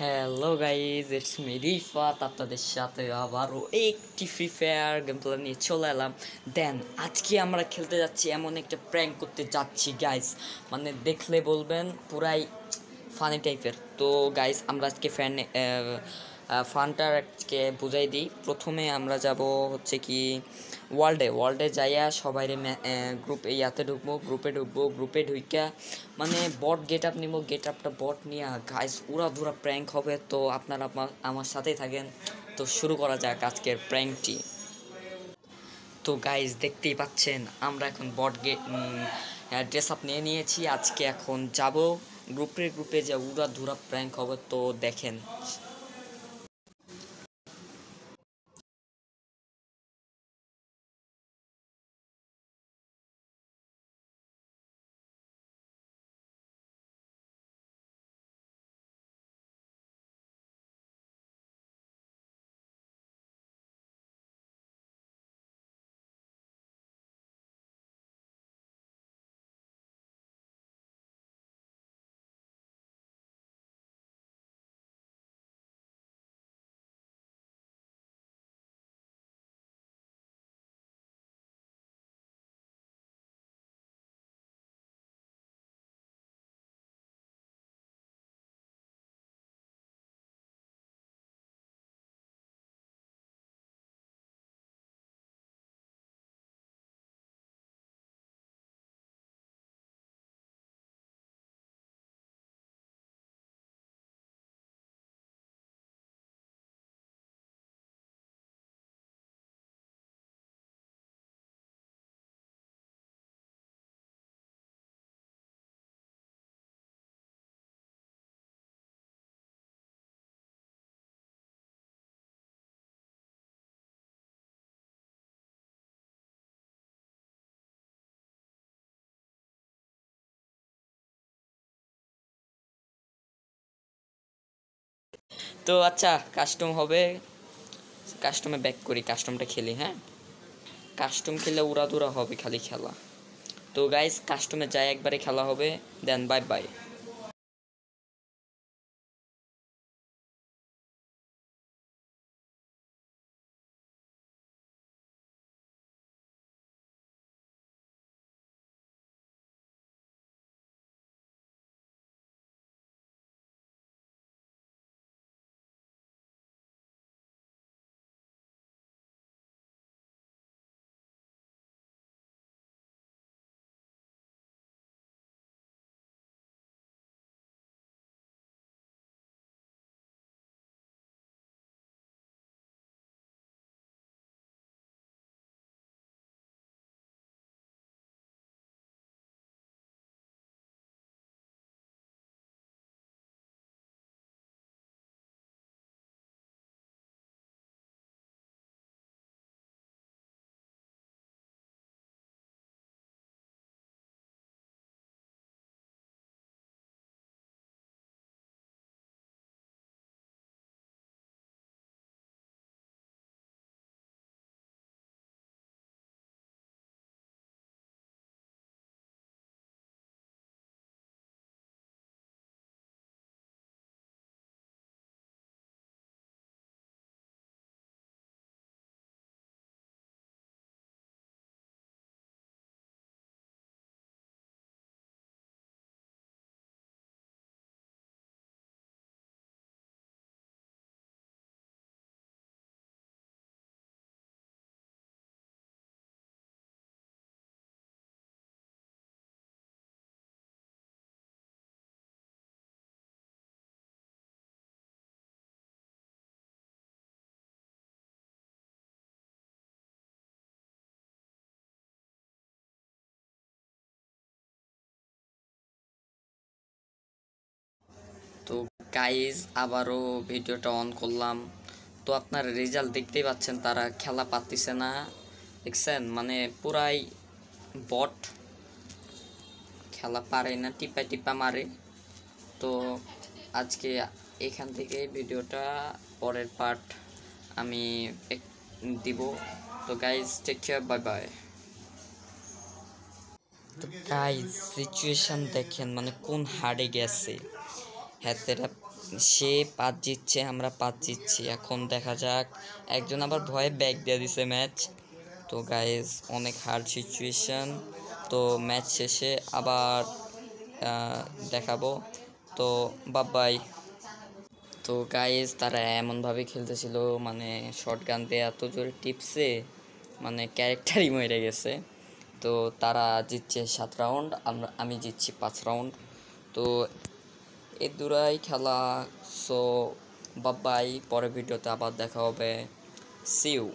Hello guys it's me Rifat আপনাদের সাথে আবারও একটি ফ্রি ফায়ার গেম প্লে নিয়ে চলে এলাম। দেন আজকে আমরা খেলতে যাচ্ছি এমন একটা প্র্যাঙ্ক করতে যাচ্ছি গাইজ মানে দেখলে বলবেন, পুরাই ফানি টাইপের তো গাইজ আমরা আজকে ফ্যান ফানটার আজকে বুঝাই দিই। প্রথমে আমরা যাব হচ্ছে কি ওয়ার্ল্ডে। ওয়ার্ল্ডে যাইয়া সবাই গ্রুপে ইয়াতে ঢুকবো গ্রুপে ঢুকবো গ্রুপে ঢুকিয়া মানে বট গেট আপ নিবো গেট আপটা বট নিয়ে গাইস উড়া ধুরা প্র্যাঙ্ক হবে তো আপনারা আমার আমার সাথেই থাকেন। তো শুরু করা যাক আজকের প্র্যাঙ্কটি তো গাইজ দেখতেই পাচ্ছেন, আমরা এখন বট গেট ড্রেস আপ নিয়ে নিয়েছি। আজকে এখন যাব গ্রুপে গ্রুপে যে উড়া ধুরা প্র্যাঙ্ক হবে তো দেখেন। তো আচ্ছা কাস্টম হবে। কাস্টমে ব্যাক করি কাস্টমটা খেলি হ্যাঁ? কাস্টম খেলে উড়াদুরা হবে খালি খেলা। তো গাইস কাস্টমে যাই, একবারে খেলা হবে দেন বাই বাই তো গাইজ আবারও ভিডিওটা অন করলাম। তো আপনার রেজাল্ট দেখতেই পাচ্ছেন, তারা খেলা পাতিছে না। দেখছেন? মানে পুরাই বট খেলা পারে না টিপা টিপা মারে। তো আজকে এখান থেকে ভিডিওটা পরের পার্ট আমি দিব। তো guys take care bye bye তো গাইজ সিচুয়েশন দেখেন মানে কোন হারে গেছে। হাতেরা সে পাঁচ জিতছে, আমরা পাঁচ জিতছি। এখন দেখা যাক, একজন আবার ভয়ে ব্যাগ দিয়ে দিছে ম্যাচ তো গাইজ অনেক হার্ড সিচুয়েশন তো ম্যাচ শেষে আবার দেখাবো। তো বাবাই তো গাইজ তারা এমনভাবে খেলতেছিল মানে শর্ট গান দিয়ে এত জোরে টিপসে মানে ক্যারেক্টারই মরে গেছে। তো তারা জিতছে সাত রাউন্ড আমরা, আমি জিতছি পাঁচ রাউন্ড তো এই দুরাই খেলা সো বাবাই পরের ভিডিওতে আবার দেখা হবে। সিউ